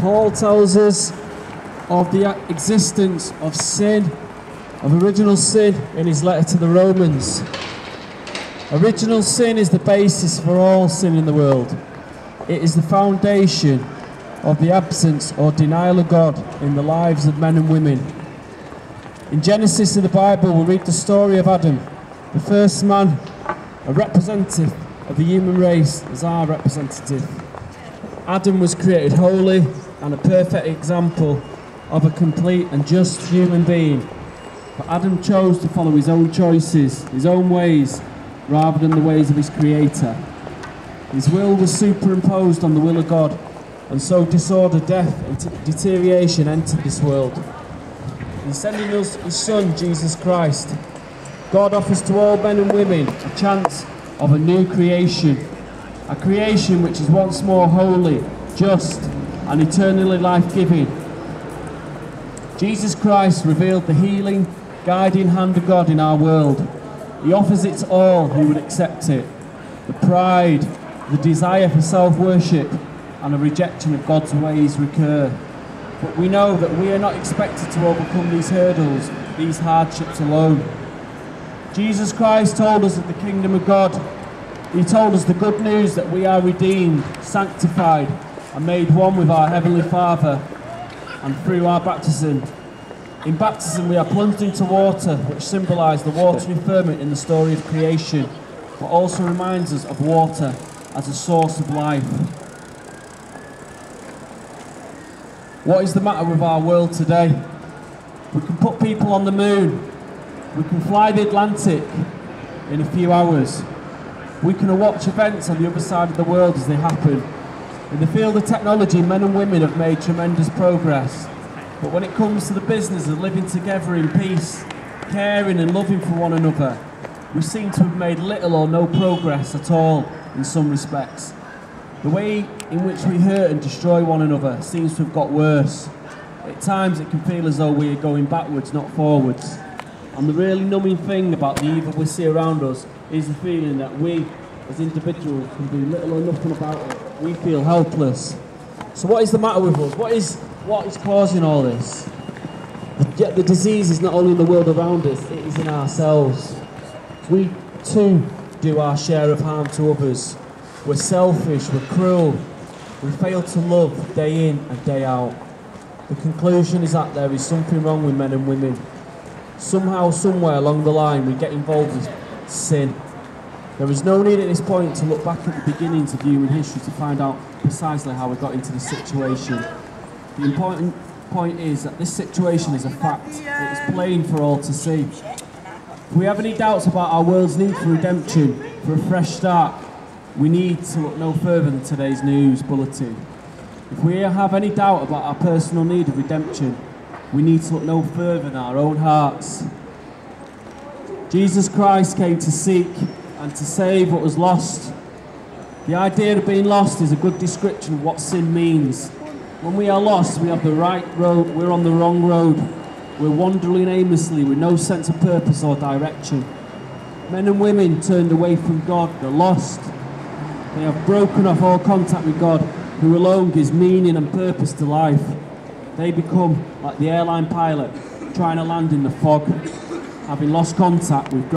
Paul tells us of the existence of sin, of original sin, in his letter to the Romans. Original sin is the basis for all sin in the world. It is the foundation of the absence or denial of God in the lives of men and women. In Genesis of the Bible, we read the story of Adam, the first man, a representative of the human race as our representative. Adam was created holy and a perfect example of a complete and just human being. But Adam chose to follow his own choices, his own ways, rather than the ways of his Creator. His will was superimposed on the will of God, and so disorder, death, and deterioration entered this world. In sending us his Son, Jesus Christ, God offers to all men and women a chance of a new creation, a creation which is once more holy, just, and eternally life giving. Jesus Christ revealed the healing, guiding hand of God in our world. He offers it to all who would accept it. The pride, the desire for self worship, and a rejection of God's ways recur. But we know that we are not expected to overcome these hurdles, these hardships alone. Jesus Christ told us of the kingdom of God. He told us the good news that we are redeemed, sanctified, and made one with our Heavenly Father, and through our baptism. In baptism, we are plunged into water, which symbolises the watery firmament in the story of creation, but also reminds us of water as a source of life. What is the matter with our world today? We can put people on the moon. We can fly the Atlantic in a few hours. We can watch events on the other side of the world as they happen. In the field of technology, men and women have made tremendous progress. But when it comes to the business of living together in peace, caring and loving for one another, we seem to have made little or no progress at all in some respects. The way in which we hurt and destroy one another seems to have got worse. At times it can feel as though we are going backwards, not forwards. And the really numbing thing about the evil we see around us is the feeling that we, as individuals, can do little or nothing about it. We feel helpless. So what is the matter with us? What is, what is causing all this? Yet the disease is not only in the world around us, it is in ourselves. We too do our share of harm to others. We're selfish, we're cruel, we fail to love day in and day out. The conclusion is that there is something wrong with men and women. Somehow, somewhere along the line, we get involved with sin. There is no need at this point to look back at the beginnings of human history to find out precisely how we got into this situation. The important point is that this situation is a fact. It is plain for all to see. If we have any doubts about our world's need for redemption, for a fresh start, we need to look no further than today's news bulletin. If we have any doubt about our personal need of redemption, we need to look no further than our own hearts. Jesus Christ came to seek and to save what was lost. The idea of being lost is a good description of what sin means. When we are lost, we have the right road, we're on the wrong road. We're wandering aimlessly with no sense of purpose or direction. Men and women turned away from God, they're lost. They have broken off all contact with God, who alone gives meaning and purpose to life. They become like the airline pilot trying to land in the fog, having lost contact with God.